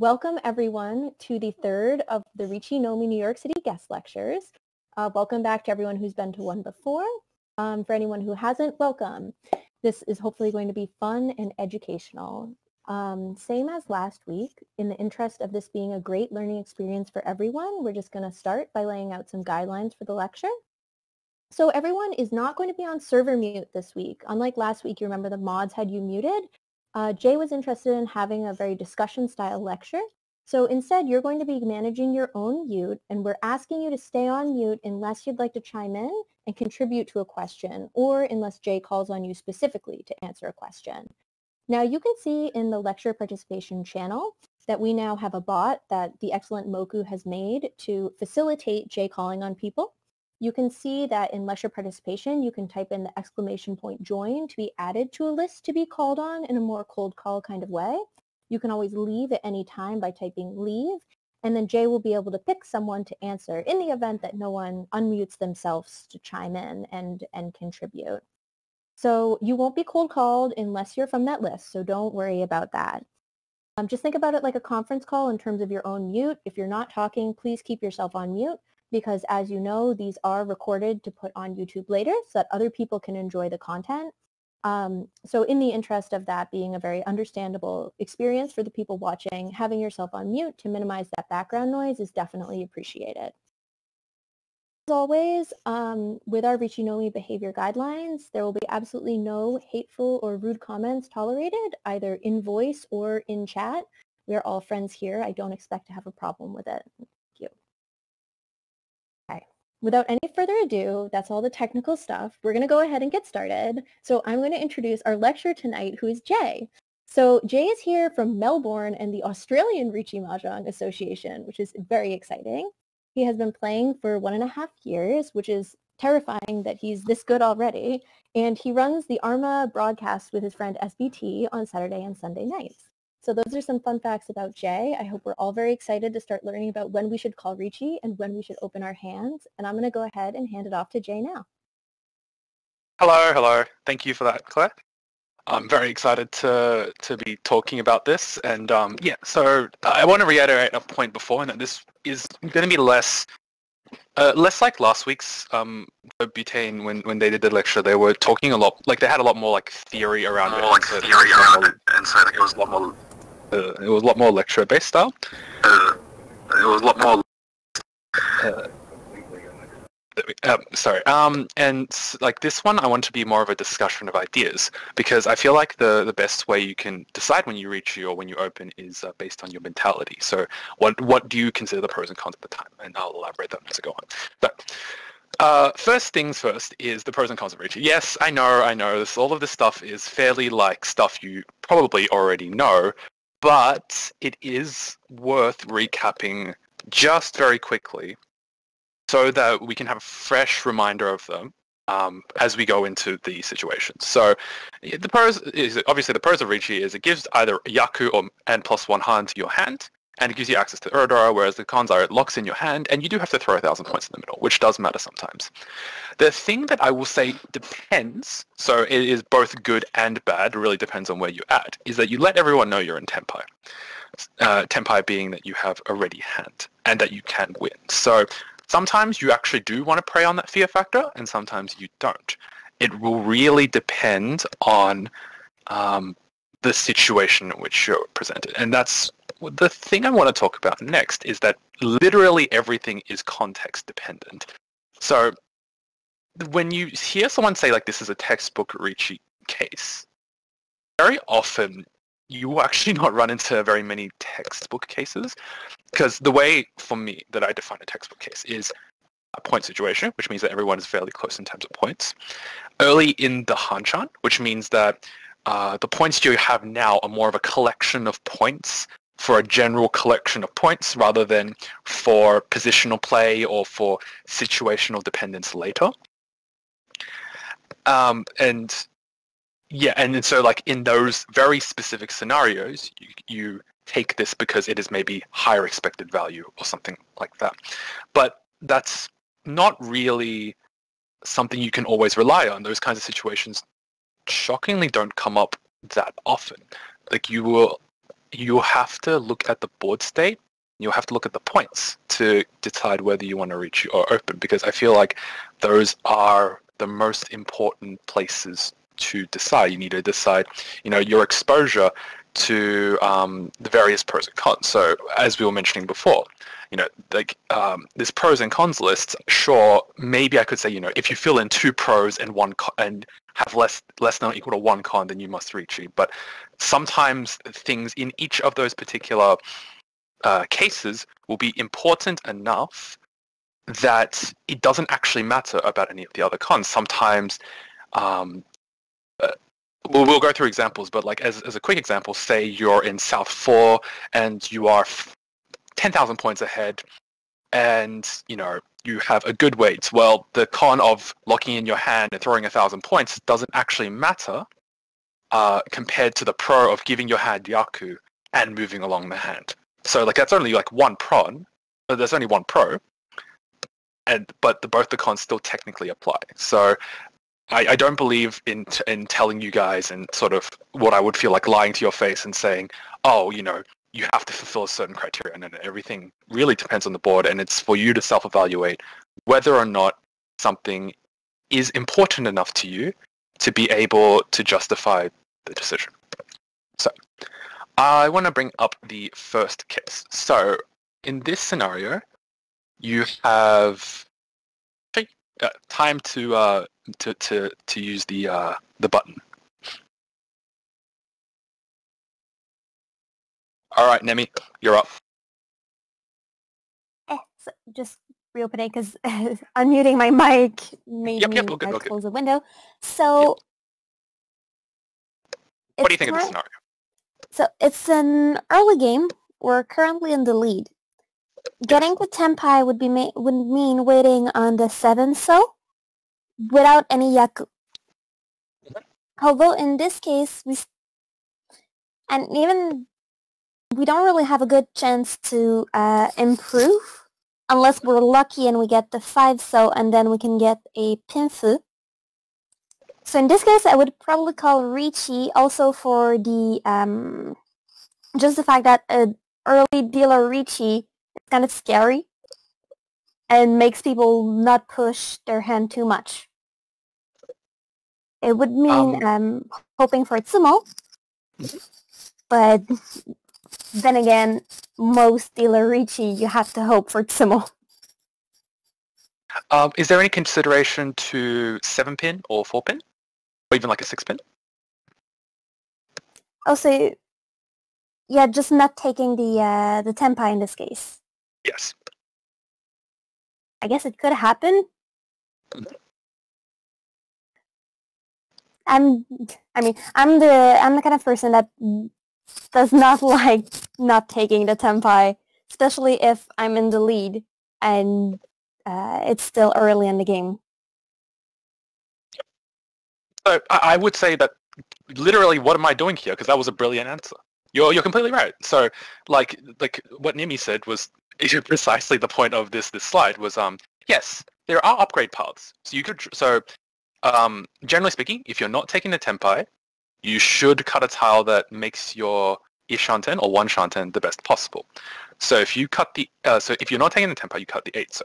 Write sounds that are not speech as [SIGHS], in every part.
welcome everyone to the third of the Riichi Nomi New York City guest lectures. Uh, welcome back to everyone who's been to one before. Um, for anyone who hasn't, welcome. This is hopefully going to be fun and educational. Um, same as last week, in the interest of this being a great learning experience for everyone, we're just going to start by laying out some guidelines for the lecture. So everyone is not going to be on server mute this week. Unlike last week, you remember the mods had you muted. Uh, Jay was interested in having a very discussion style lecture. So instead, you're going to be managing your own mute, and we're asking you to stay on mute unless you'd like to chime in and contribute to a question, or unless Jay calls on you specifically to answer a question. Now, you can see in the lecture participation channel that we now have a bot that the excellent Moku has made to facilitate Jay calling on people. You can see that in lecture participation, you can type in the exclamation point join to be added to a list to be called on in a more cold call kind of way. You can always leave at any time by typing leave, and then Jay will be able to pick someone to answer in the event that no one unmutes themselves to chime in and, and contribute. So you won't be cold called unless you're from that list, so don't worry about that. Um, just think about it like a conference call in terms of your own mute. If you're not talking, please keep yourself on mute because as you know, these are recorded to put on YouTube later so that other people can enjoy the content. Um, so in the interest of that being a very understandable experience for the people watching, having yourself on mute to minimize that background noise is definitely appreciated. As always, um, with our Riichi Nomi behavior guidelines, there will be absolutely no hateful or rude comments tolerated, either in voice or in chat. We are all friends here. I don't expect to have a problem with it without any further ado, that's all the technical stuff. We're going to go ahead and get started. So I'm going to introduce our lecturer tonight, who is Jay. So Jay is here from Melbourne and the Australian Riichi Mahjong Association, which is very exciting. He has been playing for one and a half years, which is terrifying that he's this good already. And he runs the ARMA broadcast with his friend SBT on Saturday and Sunday nights. So those are some fun facts about Jay. I hope we're all very excited to start learning about when we should call Riichi and when we should open our hands. And I'm going to go ahead and hand it off to Jay now. Hello, hello. Thank you for that, Claire. I'm very excited to to be talking about this. And um, yeah, so I want to reiterate a point before, and that this is going to be less uh, less like last week's um, butane when, when they did the lecture, they were talking a lot, like they had a lot more like theory around more it. Like so theory around it, and so I think it was a lot more. Uh, it was a lot more lecture based style. Uh, it was a lot more. Uh, um, sorry. Um, and like this one, I want to be more of a discussion of ideas because I feel like the the best way you can decide when you reach you or when you open is uh, based on your mentality. So, what what do you consider the pros and cons at the time? And I'll elaborate that as I go on. But uh, first things first is the pros and cons of Riichi. Yes, I know, I know. This all of this stuff is fairly like stuff you probably already know, but it is worth recapping just very quickly so that we can have a fresh reminder of them um, as we go into the situations. So the pros is obviously the pros of Riichi is it gives either Yaku or N plus one hand to your hand, and it gives you access to Uradora, whereas the cons are it locks in your hand, and you do have to throw a thousand points in the middle, which does matter sometimes. The thing that I will say depends, so it is both good and bad, really depends on where you're at, is that you let everyone know you're in Tenpai. Uh, being that you have a ready hand and that you can win. So Sometimes you actually do want to prey on that fear factor, and sometimes you don't. It will really depend on um, the situation in which you're presented. And that's the thing I want to talk about next is that literally everything is context dependent. So when you hear someone say like this is a textbook Riichi case, very often you will [LAUGHS] actually not run into very many textbook cases because the way for me that I define a textbook case is a point situation, which means that everyone is fairly close in terms of points. Early in the Hanchan, which means that uh, the points you have now are more of a collection of points for a general collection of points rather than for positional play or for situational dependence later. Um, and yeah, and so like in those very specific scenarios, you, you take this because it is maybe higher expected value or something like that. But that's not really something you can always rely on. Those kinds of situations shockingly don't come up that often. Like you will you have to look at the board state. You'll have to look at the points to decide whether you want to reach or open because I feel like those are the most important places to decide. You need to decide, you know, your exposure to um, the various pros and cons. So as we were mentioning before, you know, like um, this pros and cons list. Sure, maybe I could say, you know, if you fill in two pros and one and have less less than or equal to one con, then you must reach it. But sometimes things in each of those particular uh, cases will be important enough that it doesn't actually matter about any of the other cons. Sometimes um, uh, we'll, we'll go through examples, but like as, as a quick example, say you're in South 4 and you are 10,000 points ahead and, you know, you have a good wait. Well, the con of locking in your hand and throwing a thousand points doesn't actually matter uh, compared to the pro of giving your hand Yaku and moving along the hand. So like that's only like one pro. There's only one pro, and but the, both the cons still technically apply. So I, I don't believe in in telling you guys and sort of what I would feel like lying to your face and saying, oh, you know, you have to fulfill a certain criteria, and then everything really depends on the board, and it's for you to self-evaluate whether or not something is important enough to you to be able to justify the decision. So I want to bring up the first case. So in this scenario, you have uh, time to uh, to to to use the uh, the button. All right, Nemi, you're up. Eh, so just reopening because [LAUGHS] unmuting my mic made Yep, me yep, all good, good. close the window. So, What do you think of the scenario? So it's an early game. We're currently in the lead. Getting to Tempai would be would mean waiting on the seven so without any Yaku. Although in this case we and even we don't really have a good chance to uh, improve unless we're lucky and we get the five so and then we can get a pinfu. So in this case, I would probably call Riichi also for the um, just the fact that an early dealer Riichi is kind of scary and makes people not push their hand too much. It would mean um, hoping for Tsumo, but then again, most dealer Riichi, you have to hope for Tsumo. Um, is there any consideration to seven pin or four pin, or even like a six pin? Also, yeah, just not taking the uh, the Tempai in this case. Yes. I guess it could happen. I'm, I mean, I'm the I'm the kind of person that does not [LAUGHS] like not taking the tempai, especially if I'm in the lead and uh, it's still early in the game. So I, I would say that literally, what am I doing here? Because that was a brilliant answer. You're you're completely right. So like like what Nimi said was [LAUGHS] precisely the point of this this slide was um yes there are upgrade paths. So you could so um generally speaking, if you're not taking the tempai, you should cut a tile that makes your Ishanten or one shanten the best possible. So if you cut the uh, so if you're not taking the tempai, you cut the eight so.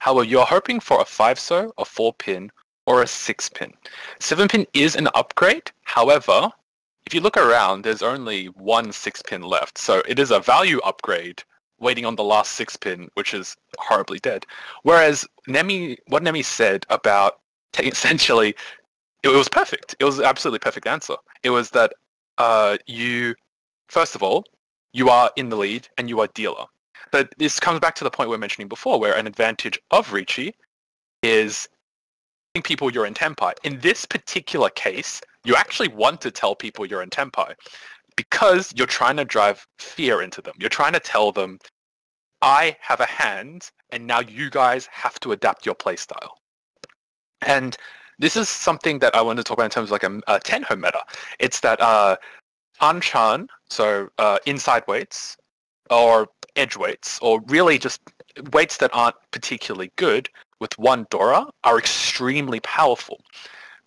However, you're hoping for a five so, a four pin, or a six pin. Seven pin is an upgrade. However, if you look around, there's only one six pin left. So it is a value upgrade waiting on the last six pin, which is horribly dead. Whereas Nemi, what Nemi said about [LAUGHS] essentially, it, was perfect. It was absolutely perfect answer. It was that uh, you, first of all, you are in the lead and you are dealer. But this comes back to the point we were mentioning before, where an advantage of Riichi is telling people you're in Tempai. In this particular case, you actually want to tell people you're in Tempai because you're trying to drive fear into them. You're trying to tell them, I have a hand, and now you guys have to adapt your playstyle. And this is something that I want to talk about in terms of like a, a Tenhou meta. It's that uh, Kanchan, so uh, inside waits, or edge waits, or really just waits that aren't particularly good with one Dora are extremely powerful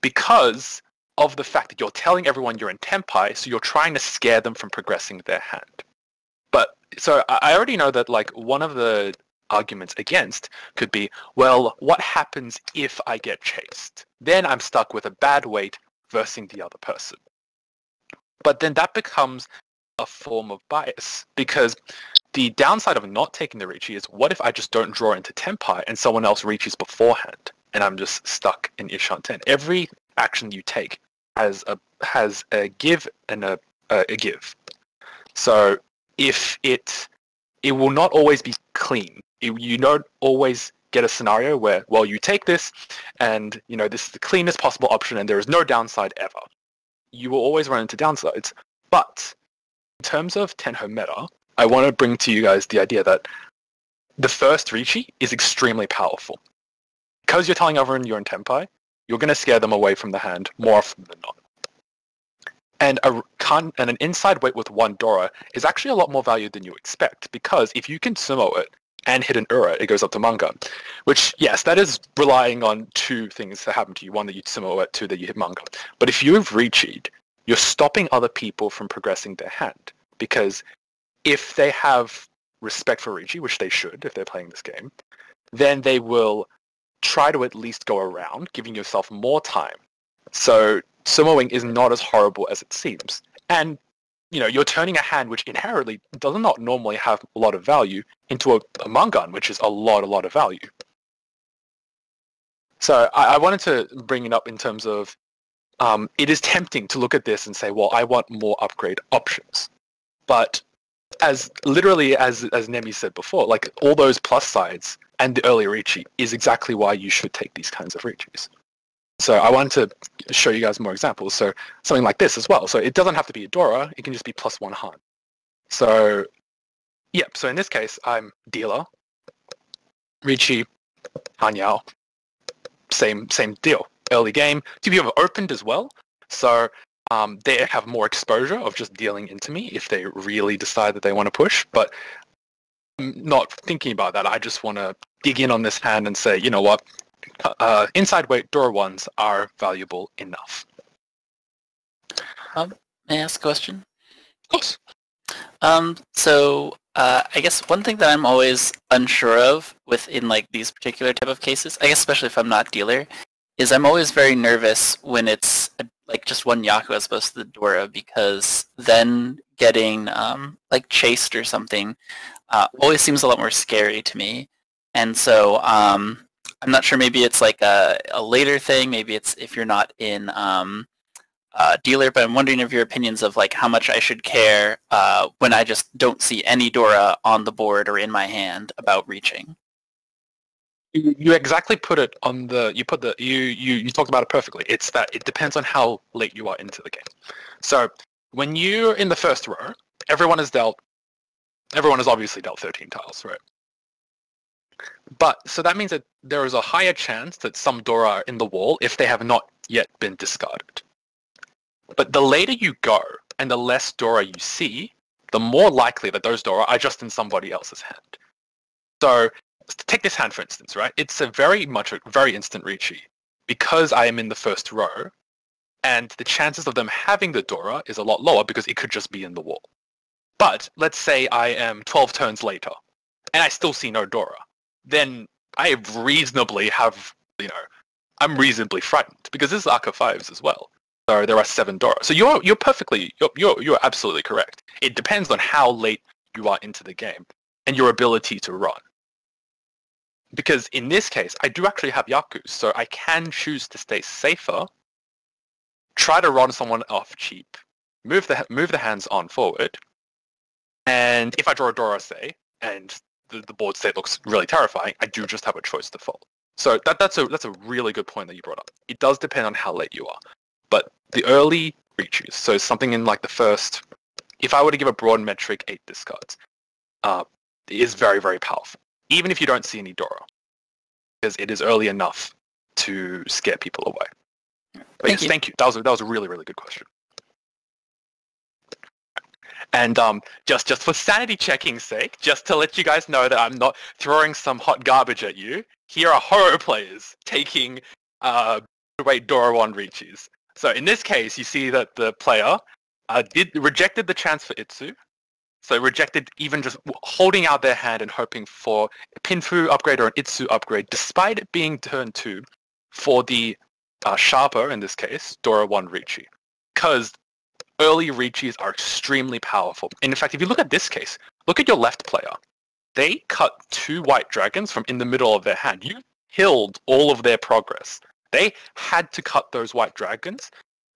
because of the fact that you're telling everyone you're in Tenpai, so you're trying to scare them from progressing their hand. But so I already know that like one of the arguments against could be, well, what happens if I get chased? Then I'm stuck with a bad wait versus the other person. But then that becomes a form of bias because the downside of not taking the Riichi is what if I just don't draw into Tenpai and someone else reaches beforehand and I'm just stuck in Ishanten? Every action you take has a has a give and a a, a give. So if it it will not always be clean. It- you don't always get a scenario where well you take this and you know this is the cleanest possible option and there is no downside ever. You will always run into downsides. But in terms of Tenhou meta, I want to bring to you guys the idea that the first Riichi is extremely powerful. Because you're telling everyone you're in Tenpai, you're going to scare them away from the hand more often than not. And a and an inside wait with one Dora is actually a lot more value than you expect because if you can tsumo it and hit an Ura, it goes up to mangan. Which, yes, that is relying on two things that happen to you. One, that you tsumo it, two, that you hit mangan. But if you've reached, you're stopping other people from progressing their hand because if they have respect for Riichi, which they should if they're playing this game, then they will try to at least go around, giving yourself more time. So tsumoing is not as horrible as it seems. And you know, you're turning a hand which inherently does not normally have a lot of value into a, a mangan, which is a lot, a lot of value. So I, I wanted to bring it up in terms of um, it is tempting to look at this and say, well, I want more upgrade options. But as literally as as Nemi said before, like all those plus sides and the early Riichi is exactly why you should take these kinds of Riichis. So I wanted to show you guys more examples. So something like this as well. So it doesn't have to be a Dora. It can just be plus one Han. So, yep. So in this case, I'm dealer, Riichi, Tanyao. Same same deal. Early game. Two people have opened as well. So um, they have more exposure of just dealing into me if they really decide that they want to push. But I'm not thinking about that. I just want to dig in on this hand and say, you know what, uh, inside wait door ones are valuable enough. May I ask a question? Of course. Um, so uh, I guess one thing that I'm always unsure of within like these particular type of cases, I guess especially if I'm not dealer, is I'm always very nervous when it's uh, like just one Yaku as opposed to the Dora because then getting um, like chased or something uh, always seems a lot more scary to me. And so um, I'm not sure. Maybe it's like a, a later thing. Maybe it's if you're not in um, uh, dealer, but I'm wondering of your opinions of like how much I should care uh, when I just don't see any Dora on the board or in my hand about reaching. You, exactly put it on the you put the you, you you talked about it perfectly. It's that it depends on how late you are into the game. So when you're in the first row, everyone is dealt everyone is obviously dealt 13 tiles, right? But so that means that there is a higher chance that some Dora are in the wall if they have not yet been discarded. But the later you go and the less Dora you see, the more likely that those Dora are just in somebody else's hand. So take this hand for instance, right? It's a very much a very instant Riichi because I am in the first row, and the chances of them having the Dora is a lot lower because it could just be in the wall. But let's say I am 12 turns later, and I still see no Dora, then I reasonably have, you know, I'm reasonably frightened because this is Aka 5s as well. So there are seven Dora. So you're you're perfectly you're, you're you're absolutely correct. It depends on how late you are into the game and your ability to run. Because in this case, I do actually have Yaku, so I can choose to stay safer, try to run someone off cheap, move the move the hands on forward, and if I draw a Dora, say, and the, the board state looks really terrifying, I do just have a choice to fold. So that that's a that's a really good point that you brought up. It does depend on how late you are, but the early reaches, so something in like the first, if I were to give a broad metric, eight discards, uh, is very very powerful, even if you don't see any Dora, because it is early enough to scare people away. But Thank yes, you. thank you. That was a, that was a really really good question. And um, just just for sanity checking's sake, just to let you guys know that I'm not throwing some hot garbage at you, here are Houou players taking uh, wait Dora one reaches. So in this case, you see that the player uh, did rejected the chance for Ittsu. So rejected even just holding out their hand and hoping for a Pinfu upgrade or an Ittsu upgrade, despite it being turn two for the uh, sharper, in this case, Dora 1 Riichi. Because early Riichis are extremely powerful. And in fact, if you look at this case, look at your left player. They cut two white dragons from in the middle of their hand. You killed all of their progress. They had to cut those white dragons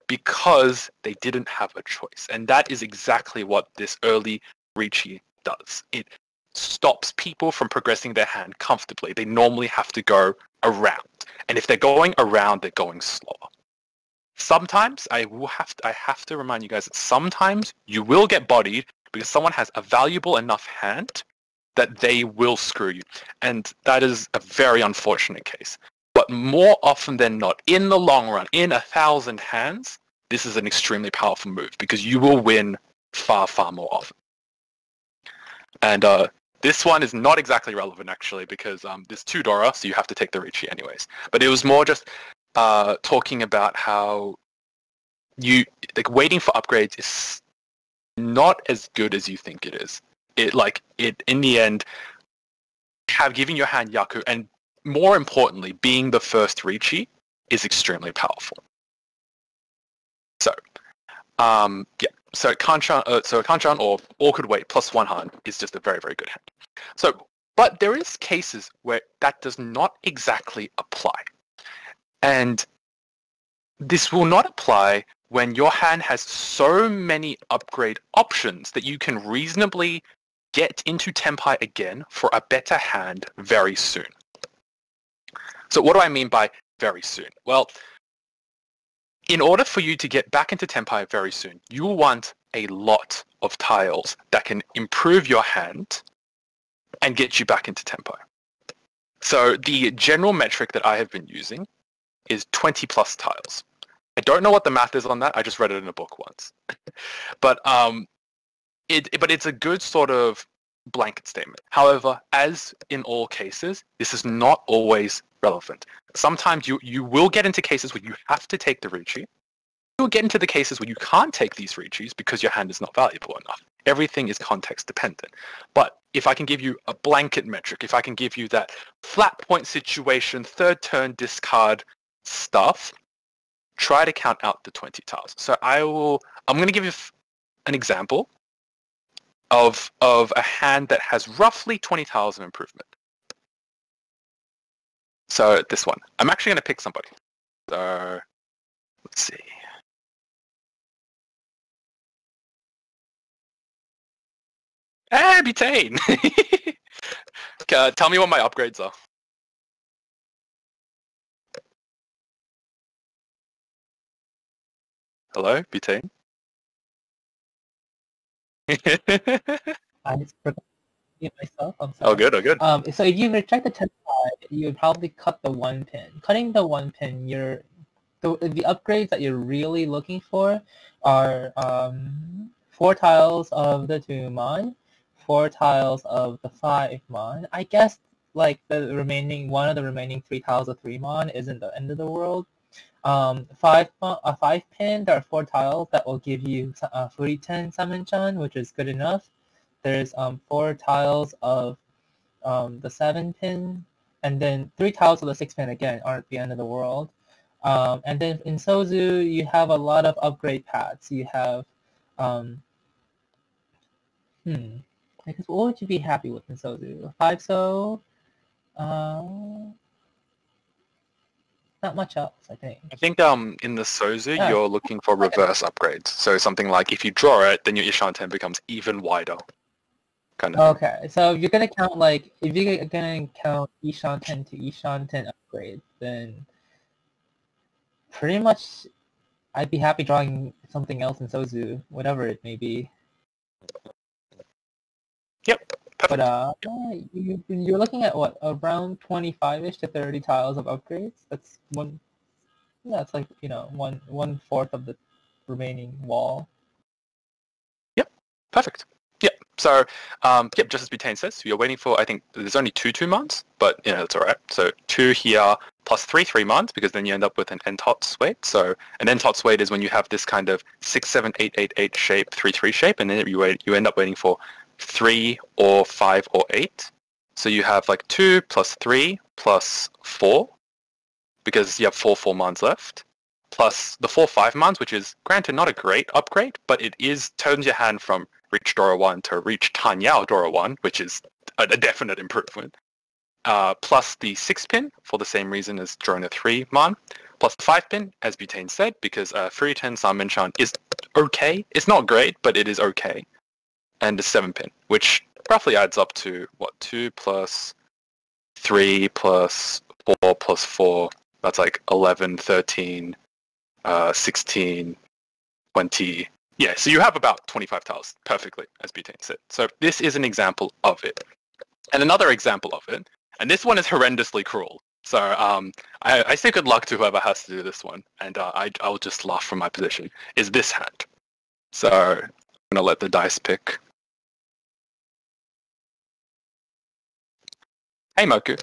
because they didn't have a choice. And that is exactly what this early Riichi does. It stops people from progressing their hand comfortably. They normally have to go around. And if they're going around, they're going slower. Sometimes I will have to, I have to remind you guys that sometimes you will get bodied because someone has a valuable enough hand that they will screw you. And that is a very unfortunate case. But more often than not, in the long run, in a thousand hands, this is an extremely powerful move because you will win far, far more often. And uh, this one is not exactly relevant actually because um, there's two Dora, so you have to take the Riichi anyways. But it was more just uh, talking about how you like waiting for upgrades is not as good as you think it is. It like it in the end have giving your hand Yaku and more importantly being the first Riichi is extremely powerful. So um yeah, so Kanchan uh, so Kanchan or Awkward Wait plus one hand is just a very very good hand. So but there is cases where that does not exactly apply. And this will not apply when your hand has so many upgrade options that you can reasonably get into Tempai again for a better hand very soon. So what do I mean by very soon? Well, in order for you to get back into Tempai very soon, you will want a lot of tiles that can improve your hand and get you back into Tempai. So the general metric that I have been using is 20 plus tiles. I don't know what the math is on that. I just read it in a book once. [LAUGHS] but um, it, but it's a good sort of blanket statement. However, as in all cases, this is not always relevant. Sometimes you, you will get into cases where you have to take the Riichi. You'll get into the cases where you can't take these Riichis because your hand is not valuable enough. Everything is context dependent. But if I can give you a blanket metric, if I can give you that flat point situation, third turn discard stuff, try to count out the 20 tiles. So I will, I'm going to give you an example of, of a hand that has roughly 20 tiles of improvement. So this one, I'm actually going to pick somebody. So let's see. Butane! [LAUGHS] uh, tell me what my upgrades are. Hello, butane? [LAUGHS] I myself. I'm sorry. oh, good, oh, good. Um, so if you reject the 10 side, you would probably cut the one pin. Cutting the one pin, you're the, the upgrades that you're really looking for are um, four tiles of the two mon, four tiles of the five mon. I guess like the remaining one of the remaining three tiles of three mon isn't the end of the world. Um, five a five pin, there are four tiles that will give you uh, 10 summon chan, which is good enough. There's um, four tiles of um, the seven pin, and then three tiles of the six pin again aren't the end of the world. Um, and then in Sozu, you have a lot of upgrade paths. You have, um, hmm, I guess what would you be happy with in Sozu? Five so, uh, not much else, I think. I think um in the Sozu Yeah. you're looking for reverse upgrades. So something like if you draw it, then your Ishanten becomes even wider. Kind of. Okay, so if you're gonna count like if you're gonna count Ishanten to Ishanten upgrade, then pretty much I'd be happy drawing something else in Sozu, whatever it may be. Yep. But uh, you you're looking at what around 25ish to 30 tiles of upgrades. That's one. Yeah, it's like you know one one fourth of the remaining wall. Yep, perfect. Yep. So, um, yep, just as Butane says, you're waiting for, I think there's only two two months, but, you know, that's all right. So two here plus three three months, because then you end up with an entotsu wait. So an entotsu wait is when you have this kind of six, seven, eight, eight, eight shape, three, three shape, and then you, wait, you end up waiting for three or five or eight. So you have like two plus three plus four, because you have four four months left plus the four five mons, which is granted not a great upgrade, but it is turns your hand from reach Dora one to reach Tanyao Dora one, which is a, a definite improvement. Uh, plus the six pin for the same reason as Drona three mon, plus the five pin, as Butane said, because uh, Furiten Sanmenchan is okay. It's not great, but it is okay. And a seven pin, which roughly adds up to what two plus three plus four plus four. That's like 11, 13, uh, 16, 20. Yeah, so you have about 25 tiles perfectly, as Butane said. So this is an example of it. And another example of it, and this one is horrendously cruel. So um, I, I say good luck to whoever has to do this one, and uh, I, I'll just laugh from my position, is this hand. So I'm going to let the dice pick. Hey Moku,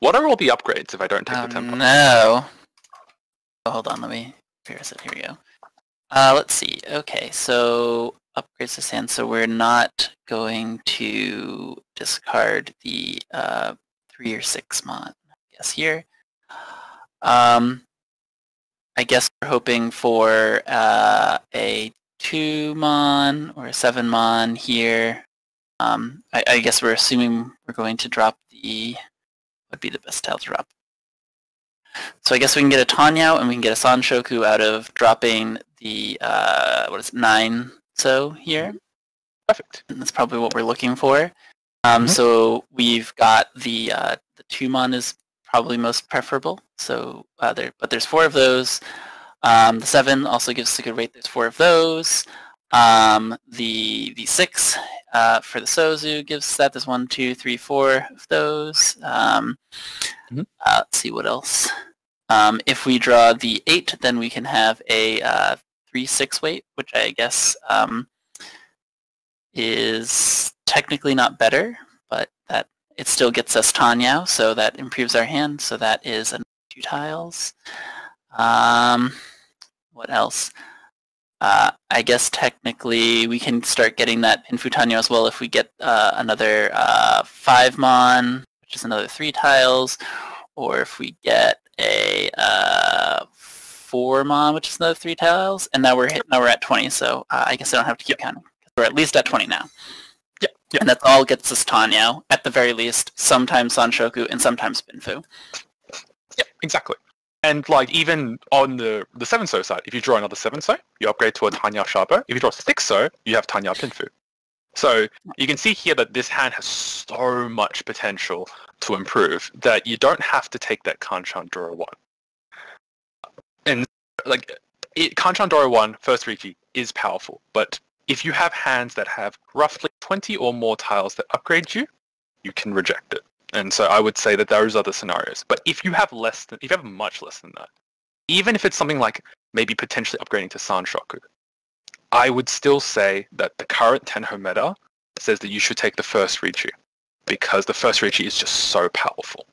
what are all the upgrades if I don't take Oh, the tempo? no. Oh, hold on, let me comparison. Here we go. Uh, let's see. Okay, so upgrades to sand. So we're not going to discard the uh, three or six mon. I guess here. Um, I guess we're hoping for uh, a two mon or a seven mon here. Um, I, I guess we're assuming we're going to drop the E would be the best tile to drop. So I guess we can get a Tanyao and we can get a Sanshoku out of dropping the, uh, what is it, 9 so here. Perfect. And that's probably what we're looking for. Um, Mhm. So we've got the, uh, the Tumon is probably most preferable. So, uh, there, but there's four of those. Um, the 7 also gives us a good rate. There's four of those. Um, the the 6 uh, for the Sozu gives that. There's one, two, three, four of those. Um, Mhm. uh, let's see what else. Um, if we draw the 8, then we can have a uh, 3-6 wait, which I guess um, is technically not better, but that it still gets us Tanyao, so that improves our hand. So that is two tiles. Um, what else? Uh, I guess technically we can start getting that in Futanyo as well if we get uh, another uh, 5 mon, which is another 3 tiles, or if we get a uh, 4 mon, which is another 3 tiles, and now we're hit, now we're at 20, so uh, I guess I don't have to keep counting. We're at least at 20 now. Yeah, yeah. And that's all gets us Tanyao, at the very least, sometimes Sanshoku, and sometimes Pinfu. Yeah, exactly. And like even on the the seven so side, if you draw another seven so, you upgrade to a Tanya Sharpo. If you draw six so, you have Tanyao Pinfu. So you can see here that this hand has so much potential to improve that you don't have to take that Kanchan Dora one. And like it, Kanchan Dora one first Riichi is powerful, but if you have hands that have roughly 20 or more tiles that upgrade you, you can reject it. And so I would say that those are the scenarios. But if you have less than, if you have much less than that, even if it's something like maybe potentially upgrading to Sanshoku, I would still say that the current Tenhou meta says that you should take the first Riichi because the first Riichi is just so powerful.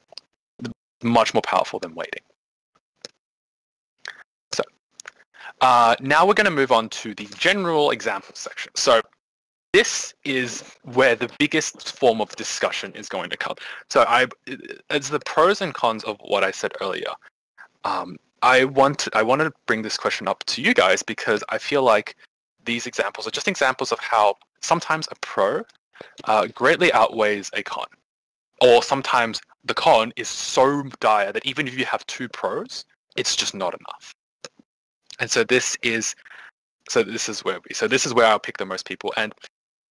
Much more powerful than waiting. So uh, now we're going to move on to the general example section. So this is where the biggest form of discussion is going to come. So I, it's the pros and cons of what I said earlier. Um, I want I wanted to bring this question up to you guys because I feel like these examples are just examples of how sometimes a pro uh, greatly outweighs a con, or sometimes the con is so dire that even if you have two pros, it's just not enough. And so this is so this is where we so this is where I'll pick the most people and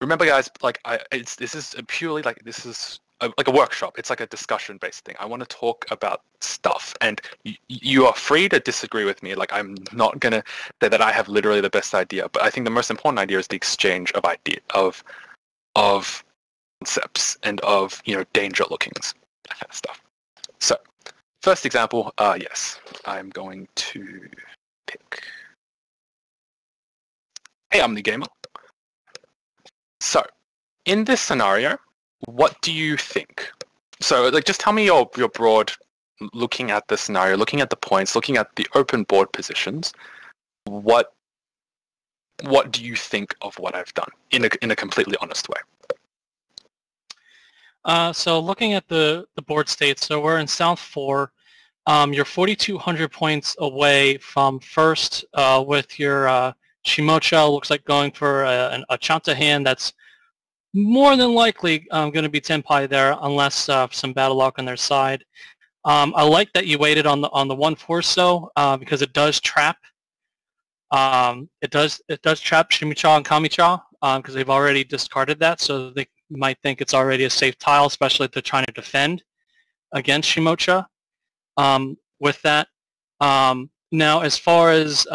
remember guys like i it's this is purely like this is a, like a workshop. It's like a discussion based thing. I want to talk about stuff and you are free to disagree with me. Like i'm not gonna say that i have literally the best idea but i think the most important idea is the exchange of idea of of concepts and of you know danger lookings that kind of stuff. So first example uh yes i'm going to pick. Hey i'm the gamer in this scenario, what do you think? So, like, just tell me your your broad looking at the scenario, looking at the points, looking at the open board positions. What what do you think of what I've done in a in a completely honest way? Uh, so looking at the, the board state, so we're in South 4. Um, you're 4,200 points away from first uh, with your uh, Shimocha. Looks like going for a, a Chanta hand that's more than likely um, going to be Tenpai there unless uh, some battle luck on their side. Um, I like that you waited on the on the one four so uh, because it does trap. Um, it does it does trap Shimicha and Kamicha because um, they've already discarded that, so they might think it's already a safe tile, especially if they're trying to defend against Shimocha. Um, with that, um, now as far as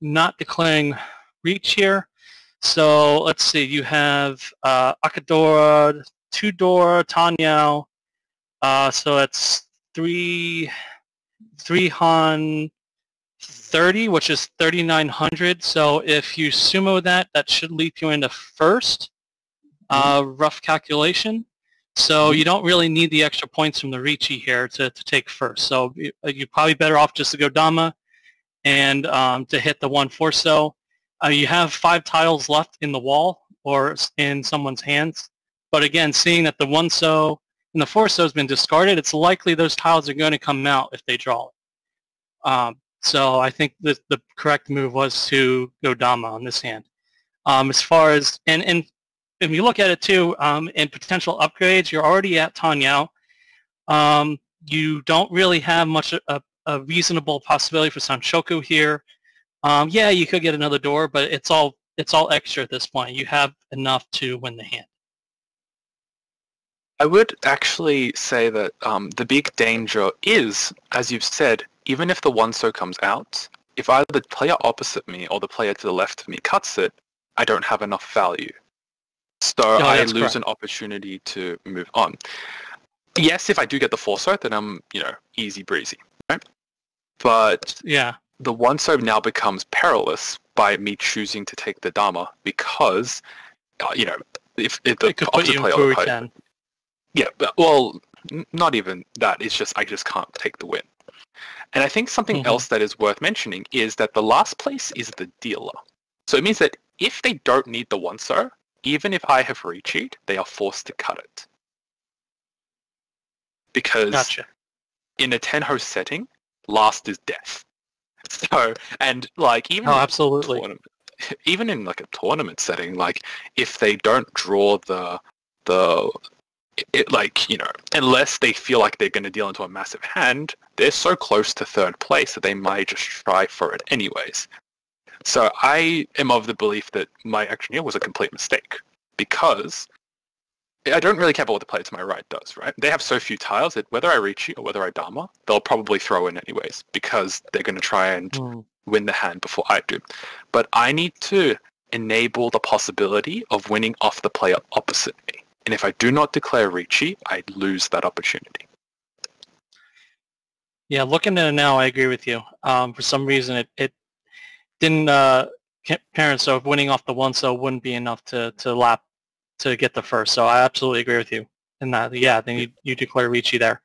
not declaring reach here, so let's see, you have uh, Akadora, Tudor, Tanyao, uh, so it's three, three Han 30, which is 3,900. So if you tsumo that, that should leap you into first. Uh, rough calculation. So you don't really need the extra points from the Riichi here to, to take first. So you, uh, you're probably better off just to go Dama and um, to hit the one Forso. Uh, you have five tiles left in the wall or in someone's hands. But again, seeing that the one so and the four so has been discarded, it's likely those tiles are going to come out if they draw it. Um, so I think the, the correct move was to go Dama on this hand. Um, as far as, and, and if you look at it too, um, in potential upgrades, you're already at Tanyao. Um, you don't really have much a, a reasonable possibility for Sanshoku here. Um, yeah, you could get another door, but it's all it's all extra at this point. You have enough to win the hand. I would actually say that um, the big danger is, as you've said, even if the one so comes out, if either the player opposite me or the player to the left of me cuts it, I don't have enough value. So Oh, I lose correct. an opportunity to move on. Yes, if I do get the foresight, then I'm, you know, easy breezy, right? But Yeah. The one so now becomes perilous by me choosing to take the Dama because, uh, you know, if, if the It could put you in player or the Furi player- 10. yeah, but, well, n- not even that. It's just I just can't take the win. And I think something Mhm. else that is worth mentioning is that the last place is the dealer. So it means that if they don't need the one so, even if I have recheat, they are forced to cut it. Because Gotcha. in a 10 host setting, last is death. [LAUGHS] So, and like even Oh, absolutely. [LAUGHS] even in like a tournament setting, like if they don't draw the the it, like you know unless they feel like they're going to deal into a massive hand, they're so close to third place that they might just try for it anyways. So I am of the belief that my action here was a complete mistake because I don't really care about what the player to my right does, right? They have so few tiles that whether I reach or whether I Dama, they'll probably throw in anyways because they're going to try and Mm. win the hand before I do. But I need to enable the possibility of winning off the player opposite me. And if I do not declare Riichi, I lose that opportunity. Yeah, looking at it now, I agree with you. Um, for some reason, it, it didn't uh, parent, so winning off the one so wouldn't be enough to, to lap to get the first. So I absolutely agree with you in that. Yeah, then you, you declare Riichi there,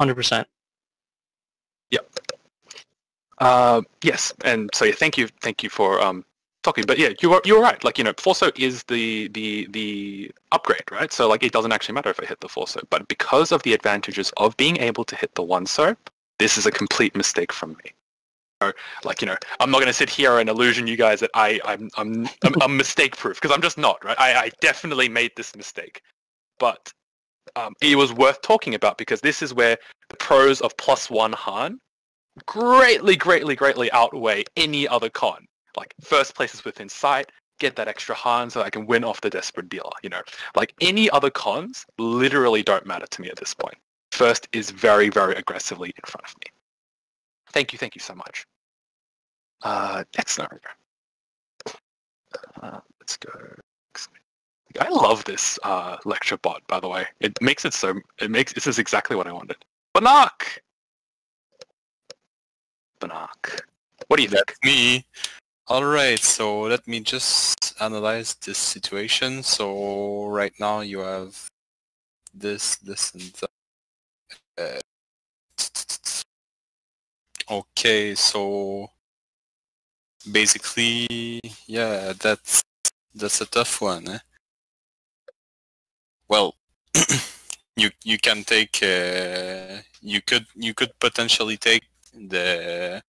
100%. Uh, yes, and so yeah, thank you, thank you for um, talking. But yeah, you are you were right. Like you know, Forso is the the the upgrade, right? So like it doesn't actually matter if I hit the Forso, but because of the advantages of being able to hit the one so, this is a complete mistake from me. Like you know, I'm not going to sit here and illusion you guys that I I'm I'm I'm, I'm mistake proof because I'm just not, right? I, I definitely made this mistake, but um, it was worth talking about because this is where the pros of plus one Han greatly, greatly, greatly outweigh any other con. Like first place is within sight, get that extra Han so I can win off the desperate dealer. You know, like any other cons literally don't matter to me at this point. First is very, very aggressively in front of me. Thank you, thank you so much. Uh, next scenario. Uh, let's go. I love this uh, lecture bot, by the way. It makes it so. It makes this is exactly what I wanted. Banak. Banak. What do you think? That's me. All right, so let me just analyze this situation. So right now you have this, this, and that. Uh, okay, so basically, yeah, that's that's a tough one. Eh? Well, [CLEARS THROAT] you you can take uh, you could you could potentially take the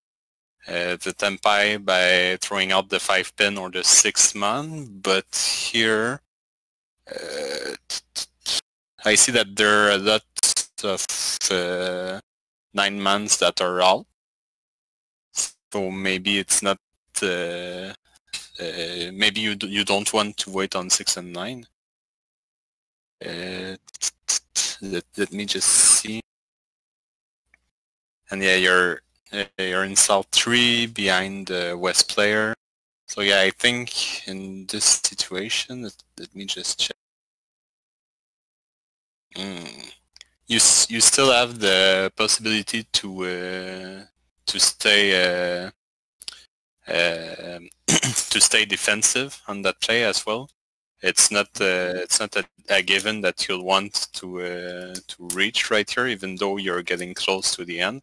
uh, the tenpai by throwing out the five pin or the six man, but here uh, I see that there are a lot of uh, nine mans that are out, so maybe it's not. Uh, uh, maybe you you don't want to wait on six and nine. Uh, let, let me just see. And yeah, you're you're in South 3 behind the West player. So yeah, I think in this situation, let, let me just check. Mm. You you still have the possibility to uh, to stay uh, [CLEARS THROAT] to stay defensive on that play as well. It's not uh, it's not a, a given that you'll want to uh, to reach right here, even though you're getting close to the end.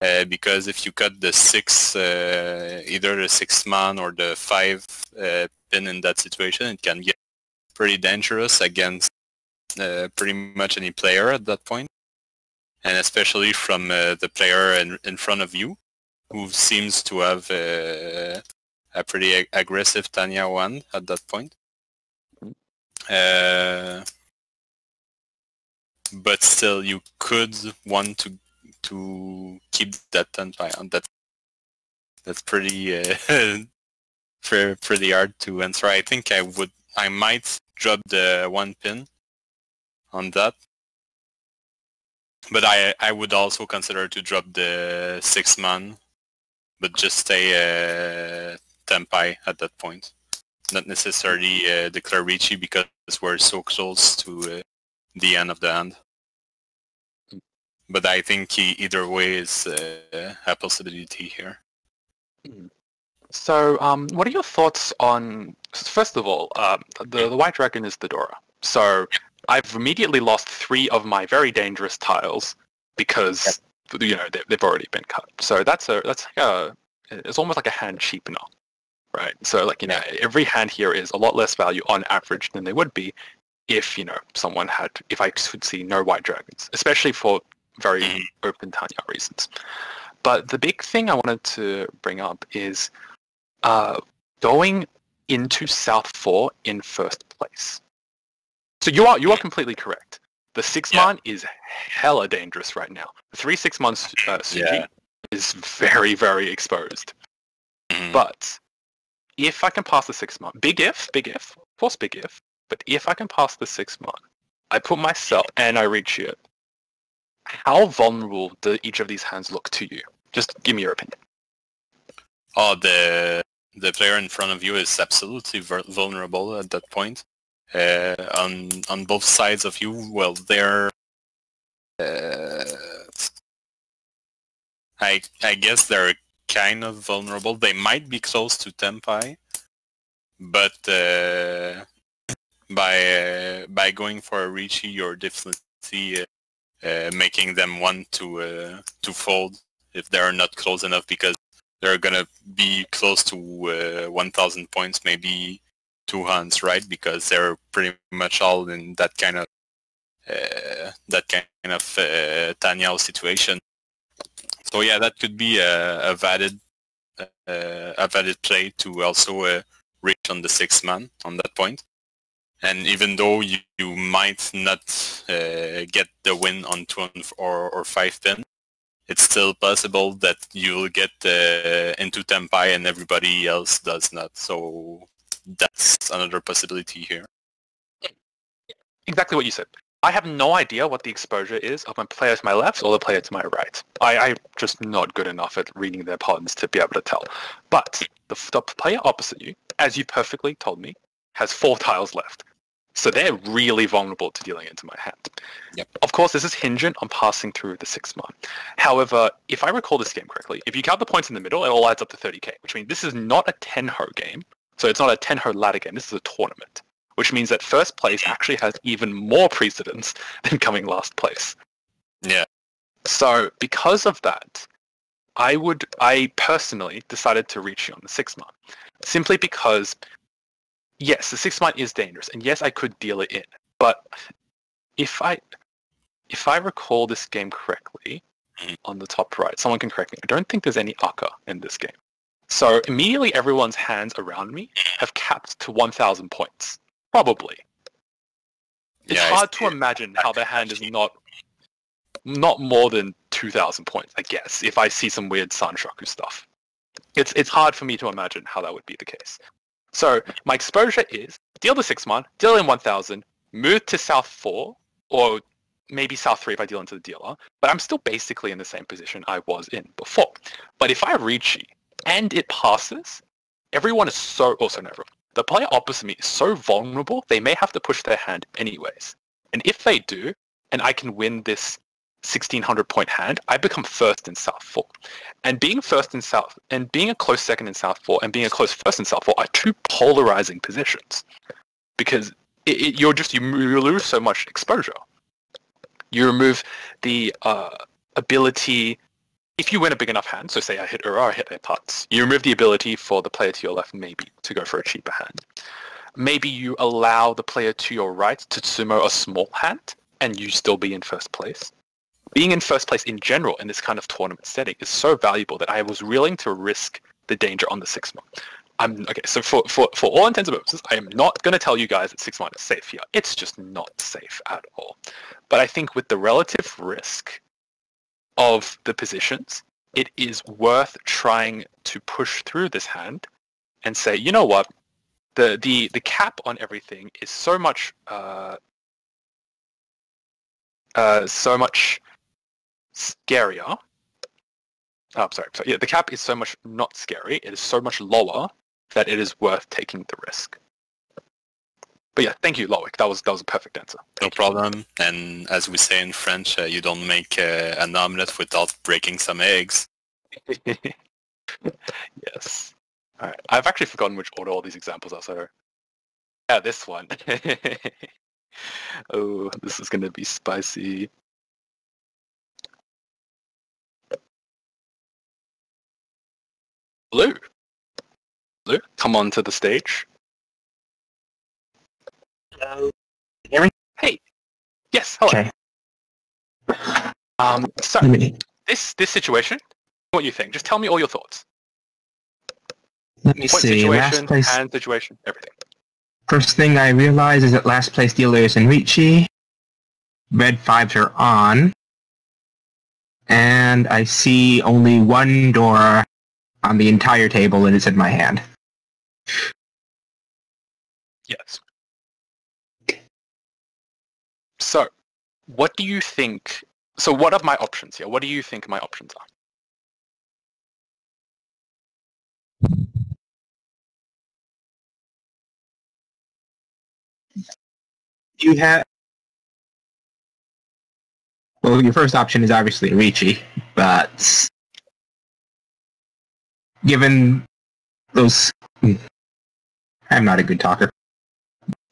Uh, because if you cut the six, uh, either the six man or the five uh, pin in that situation, it can get pretty dangerous against uh, pretty much any player at that point, and especially from the player in, in front of you, who seems to have uh, a pretty ag- aggressive Tanyao one at that point. Uh, but still, you could want to to keep that tenpai on. That that's pretty uh, [LAUGHS] pretty hard to answer. I think I would I might drop the one pin on that, but I I would also consider to drop the six man, but just stay uh, tenpai at that point. Not necessarily uh, declare Riichi because we're so close to uh, the end of the hand but I think e- either way is uh, a possibility here. So, um, what are your thoughts on? First of all, um, the the white dragon is the Dora. So, I've immediately lost three of my very dangerous tiles because you know they, they've already been cut. So that's a that's like a it's almost like a hand cheapener, right? So like you know every hand here is a lot less value on average than they would be if you know someone had if I could see no white dragons, especially for very Mhm. open Tanyao reasons. But the big thing I wanted to bring up is uh, going into South Four in first place. So you are you are completely correct. The six Yeah. man is hella dangerous right now. The three six man uh, Suji Yeah. is very very exposed. Mhm. But if I can pass the six man, big if, big if, of course big if, but if I can pass the six man, I put myself and I reach it. How vulnerable do each of these hands look to you? Just give me your opinion. Oh, the the player in front of you is absolutely vulnerable at that point. Uh, on on both sides of you, well, they're. Uh, I I guess they're kind of vulnerable. They might be close to Tenpai, but uh, by uh, by going for a Riichi, you're definitely uh, uh, making them want to to fold if they're not close enough because they're gonna be close to uh, 1,000 points, maybe two hands, right? Because they're pretty much all in that kind of uh, that kind of uh, Tanyao situation. So yeah, that could be a, a valid uh, a valid play to also uh, reach on the six man on that point. And even though you, you might not uh, get the win on two or, or five pin, it's still possible that you'll get uh, into Tenpai and everybody else does not. So that's another possibility here. Exactly what you said. I have no idea what the exposure is of my player to my left or the player to my right. I, I'm just not good enough at reading their patterns to be able to tell. But the, the player opposite you, as you perfectly told me, has four tiles left. So they're really vulnerable to dealing into my hand. Yep. Of course, this is hingent on passing through the six mark. However, if I recall this game correctly, if you count the points in the middle, it all adds up to 30k, which means this is not a Tenhou game. So it's not a Tenhou ladder game. This is a tournament, which means that first place actually has even more precedence [LAUGHS] than coming last place. Yeah. So because of that, I would, I personally decided to reach you on the six mark, simply because, yes, the six mark is dangerous, and yes, I could deal it in, but if I, if I recall this game correctly, Mhm. on the top right, someone can correct me. I don't think there's any Aka in this game. So immediately everyone's hands around me have capped to 1,000 points, probably. It's Yeah, hard see to imagine how their hand is not not more than 2,000 points, I guess, if I see some weird Sanshoku stuff. It's, it's hard for me to imagine how that would be the case. So my exposure is deal the 6 mon, deal in 1,000, move to South 4, or maybe South 3 if I deal into the dealer, but I'm still basically in the same position I was in before. But if I reach and it passes, everyone is so, also not everyone, the player opposite me is so vulnerable, they may have to push their hand anyways. And if they do, and I can win this 1600 point hand, I become first in South 4. And being first in South, and being a close second in South 4, and being a close first in South 4 are two polarizing positions. Because it, it, you're just, you, you lose so much exposure. You remove the uh, ability, if you win a big enough hand, so say I hit Ura, I hit their putts, you remove the ability for the player to your left maybe to go for a cheaper hand. Maybe you allow the player to your right to tsumo a small hand, and you still be in first place being in first place in general in this kind of tournament setting is so valuable that I was willing to risk the danger on the six man. I'm okay. So for, for, for all intents and purposes, I am not going to tell you guys that six is safe here. It's just not safe at all. But I think with the relative risk of the positions, it is worth trying to push through this hand and say, you know what, the the the cap on everything is so much uh, uh, so much scarier. Oh, sorry, sorry. Yeah, the cap is so much not scary. It is so much lower that it is worth taking the risk. But yeah, thank you, Loic. That was that was a perfect answer. No problem. And as we say in French, uh, you don't make uh, an omelette without breaking some eggs. [LAUGHS] yes. All right. I've actually forgotten which order all these examples are. So yeah, this one. [LAUGHS] oh, this is gonna be spicy. Blue. Blue, come onto the stage. Hello. Can you hear me? Hey. Yes. Hello. Okay. Um. So me this this situation, what you think? Just tell me all your thoughts. let me Point see. Last place. hand situation, everything. First thing I realize is that last place dealer is in Riichi. Red fives are on. And I see only one Dora on the entire table and it's in my hand. Yes. So, what do you think? So, what are my options here? What do you think my options are? You have... Well, your first option is obviously Riichi, but... Given those... I'm not a good talker.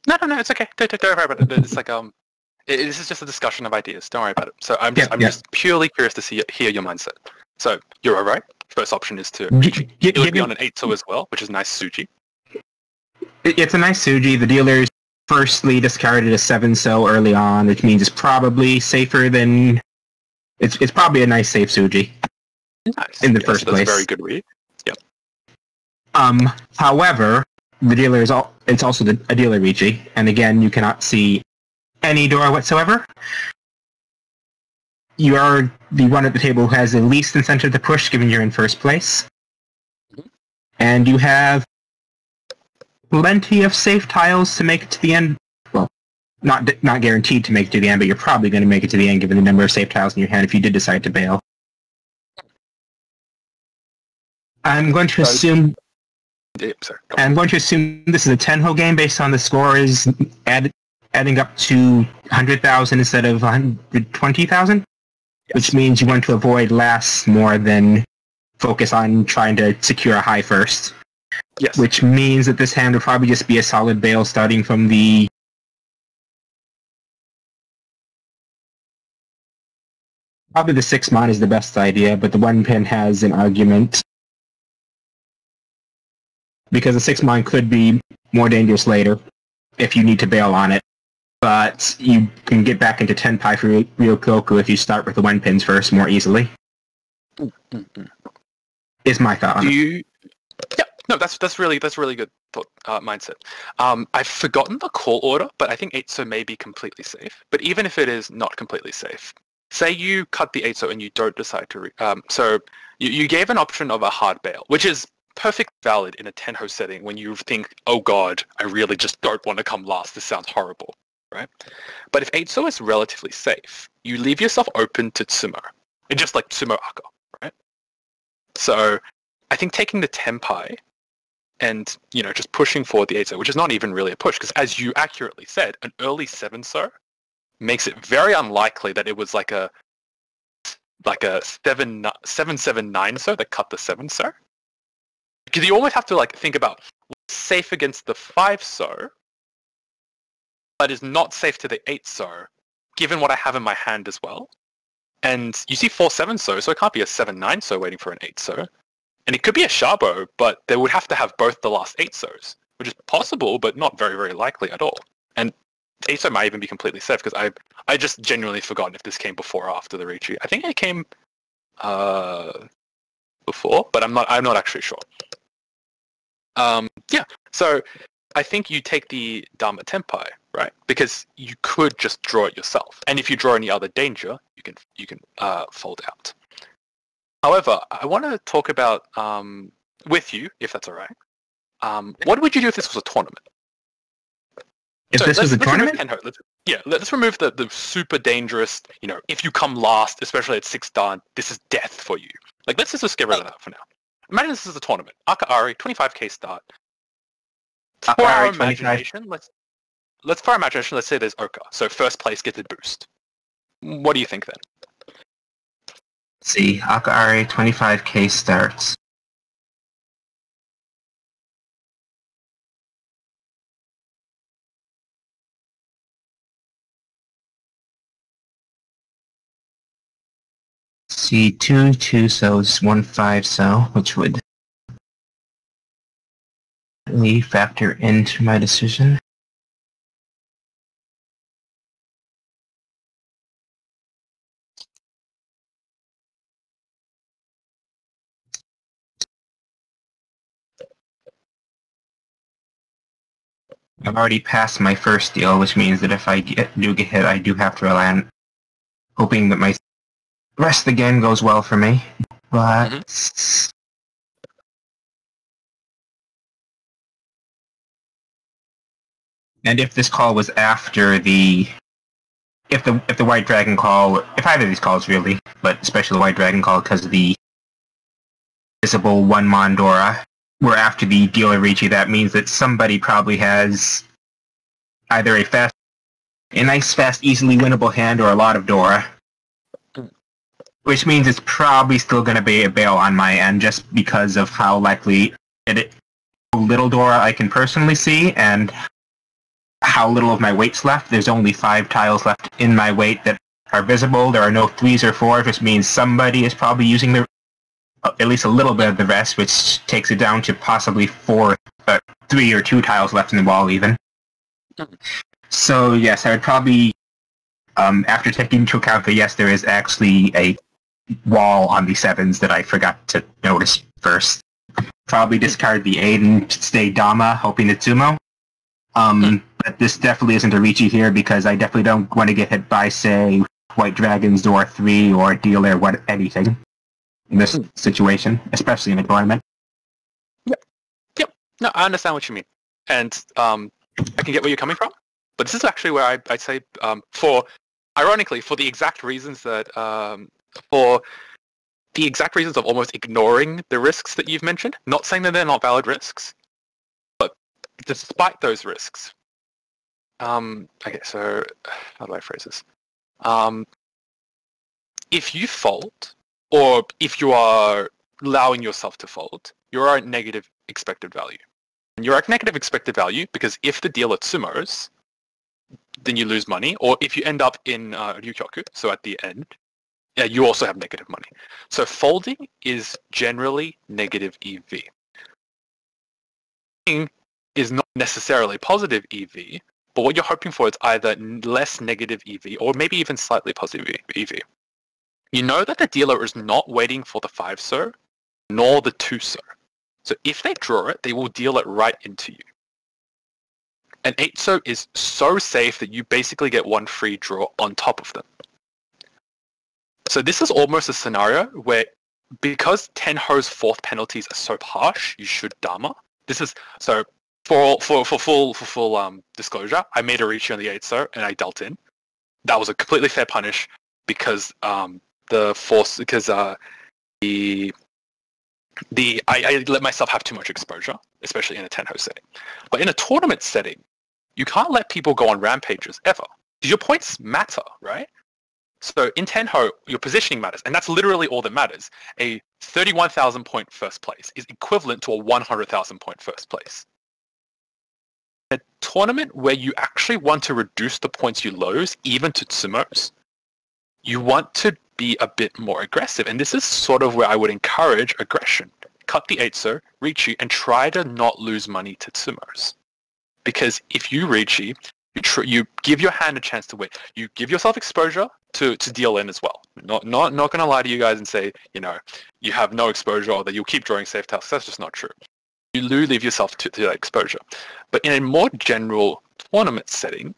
No, no, no. It's okay. Don't, don't, don't worry about it. It's like um, it, this is just a discussion of ideas. Don't worry about it. So, I'm just, Yeah, I'm yeah. just purely curious to see hear your mindset. So, you're all right. First option is to gi- It would be on an eight so as well, which is a nice Suji. It- It's a nice Suji. The dealer's firstly discarded a 7 so early on, which means it's probably safer than... It's, it's probably a nice safe Suji. Nice. In the Yes, first that's place. a very good read. Yep. Um, however, the dealer is all, it's also the, a dealer Riichi, and again, you cannot see any Dora whatsoever. You are the one at the table who has the least incentive to push, given you're in first place. Mhm. And you have plenty of safe tiles to make it to the end. Well, not not guaranteed to make it to the end, but you're probably going to make it to the end, given the number of safe tiles in your hand if you did decide to bail. I'm going to assume Yeah, sorry. I'm going to assume this is a Tenhou game based on the scores added adding up to 100,000 instead of 120,000, which means you want to avoid last more than focus on trying to secure a high first. Yes. Which means that this hand would probably just be a solid bail starting from the Probably the six mon is the best idea, but the one pin has an argument. Because the six mon could be more dangerous later if you need to bail on it. But you can get back into tenpai for Ryukyoku if you start with the one pins first more easily. Is my thought Do you? Yeah, no, that's that's really that's really good thought uh, mindset. Um, I've forgotten the call order, but I think 8 may be completely safe. But even if it is not completely safe, say you cut the 8 and you don't decide to. Re- um, so you, you gave an option of a hard bail, which is perfect valid in a Tenhou setting when you think, oh god, I really just don't want to come last. This sounds horrible, right? But if 8 is relatively safe, you leave yourself open to Tsumo. and just like Tsumo Aka, right? So I think taking the Tenpai and, you know, just pushing forward the 8 which is not even really a push, because as you accurately said, an early 7 so makes it very unlikely that it was like a like a seven seven seven nine so that cut the seven so because you almost have to like think about safe against the five so but is not safe to the eight so given what I have in my hand as well and you see four seven so so it can't be a seven nine so waiting for an eight so and it could be a Shabo but they would have to have both the last eight so's which is possible but not very very likely at all and 8 so might even be completely safe because I I just genuinely forgotten if this came before or after the Riichi. I think it came uh, before, but I'm not I'm not actually sure. Um, yeah, so I think you take the Dama Tenpai, right? Because you could just draw it yourself, and if you draw any other danger, you can you can uh, fold out. However, I want to talk about um, with you, if that's all right. Um, what would you do if this was a tournament? If So this was a let's- let's remove tournament, Let's, yeah, let's remove the, the super dangerous, you know, if you come last, especially at six dan, this is death for you. Like, let's just get rid of that for now. Imagine this is a tournament. Akaari, 25k start. For our Ari, 25. imagination, let's, let's, for our imagination, let's say there's Oka. So first place gets a boost. What do you think then? see, Akaari 25k starts. See, two two so's, one five so, which would factor into my decision. I've already passed my first deal, which means that if I get, do get hit, I do have to rely on hoping that my rest of the game goes well for me. But mm-hmm. And if this call was after the if the if the white dragon call if either of these calls really, but especially the white dragon call because of the visible one Mondora were after the dealer Riichi, that means that somebody probably has either a fast, a nice, fast, easily winnable hand or a lot of Dora. Which means it's probably still going to be a bail on my end just because of how likely it, little Dora I can personally see and how little of my waits left. There's only five tiles left in my wait that are visible. There are no threes or fours, which means somebody is probably using the at least a little bit of the rest, which takes it down to possibly four, uh, three or two tiles left in the wall even. So yes, I would probably, um, after taking into account that yes, there is actually a wall on the sevens that I forgot to notice first. Probably discard the eight and stay Dama, hoping to Tsumo. Um, but this definitely isn't a Riichi here because I definitely don't want to get hit by, say, White Dragons, Dora 3, or Dealer, what anything in this situation, especially in a tournament. Yep. Yep. No, I understand what you mean, and um, I can get where you're coming from. But this is actually where I, I'd say, um, for ironically, for the exact reasons that, um, for the exact reasons of almost ignoring the risks that you've mentioned. Not saying that they're not valid risks, but despite those risks, Um, okay, so [SIGHS] how do I phrase this? Um, if you fold, or if you are allowing yourself to fold, you're at negative expected value. And you're at negative expected value because if the dealer tsumos, then you lose money, or if you end up in uh, Ryukyoku, so at the end, you also have negative money. So folding is generally negative EV. Is not necessarily positive EV, but what you're hoping for is either less negative EV or maybe even slightly positive EV. You know that the dealer is not waiting for the 5 so, nor the 2 so. So if they draw it, they will deal it right into you. An 8 so is so safe that you basically get one free draw on top of them. So this is almost a scenario where because Tenhou's fourth penalties are so harsh, you should Dama. This is so for for for full for full um disclosure, I made a reach on the 8 so and I dealt in. That was a completely fair punish because um the force because uh the the I, I let myself have too much exposure, especially in a Tenhou setting. But in a tournament setting, you can't let people go on rampages ever. Your points matter, right? So in Tenhou, your positioning matters, and that's literally all that matters. A 31,000 point first place is equivalent to a 100,000 point first place. A tournament where you actually want to reduce the points you lose, even to Tsumos, you want to be a bit more aggressive. And this is sort of where I would encourage aggression. Cut the 8-so, Riichi, and try to not lose money to Tsumos. Because if you Riichi, you, you give your hand a chance to win. You give yourself exposure to, to deal in as well. Not not not gonna lie to you guys and say, you know, you have no exposure or that you'll keep drawing safe tasks. That's just not true. You do leave yourself to, to that exposure. But in a more general tournament setting,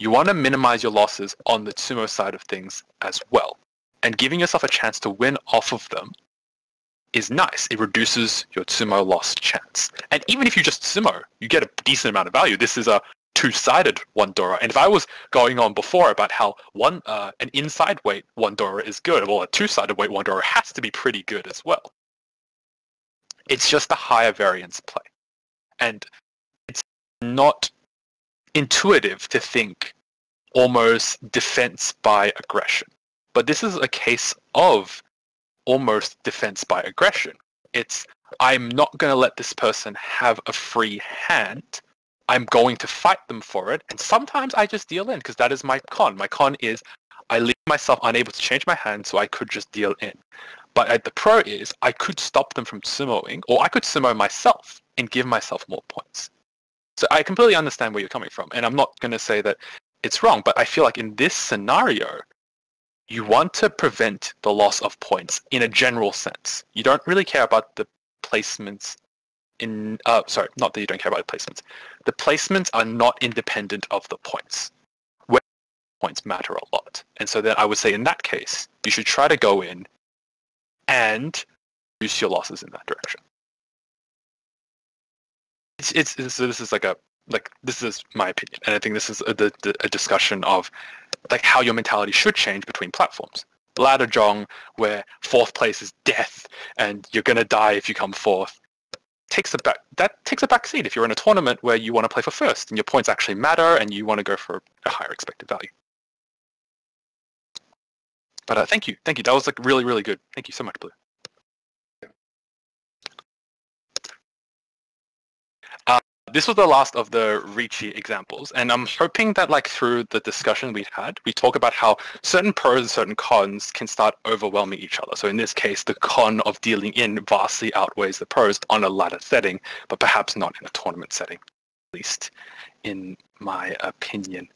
you want to minimize your losses on the tsumo side of things as well. And giving yourself a chance to win off of them is nice. It reduces your tsumo loss chance. And even if you just tsumo, you get a decent amount of value. This is a two-sided one Dora. And if I was going on before about how one uh, an inside wait one Dora is good, well, a two-sided wait one Dora has to be pretty good as well. It's just a higher variance play. And it's not intuitive to think almost defense by aggression. But this is a case of almost defense by aggression. It's I'm not going to let this person have a free hand. I'm going to fight them for it. And sometimes I just deal in because that is my con. My con is I leave myself unable to change my hand so I could just deal in. But the pro is I could stop them from tsumoing or I could tsumo myself and give myself more points. So I completely understand where you're coming from. And I'm not going to say that it's wrong, but I feel like in this scenario, you want to prevent the loss of points in a general sense. You don't really care about the placements in, uh, sorry, not that you don't care about the placements. The placements are not independent of the points. Where points matter a lot. And so then I would say in that case, you should try to go in and reduce your losses in that direction. It's, it's, it's so this is like a like this is my opinion, and I think this is a, the, the, a discussion of like how your mentality should change between platforms. Ladder Jong, where fourth place is death, and you're gonna die if you come fourth, takes a back that takes a back seat if you're in a tournament where you want to play for first and your points actually matter and you want to go for a higher expected value. But uh, thank you, thank you. That was like really, really good. Thank you so much, Blue. this was the last of the Riichi examples, and I'm hoping that like through the discussion we had, we talk about how certain pros and certain cons can start overwhelming each other. So in this case, the con of dealing in vastly outweighs the pros on a ladder setting, but perhaps not in a tournament setting, at least in my opinion.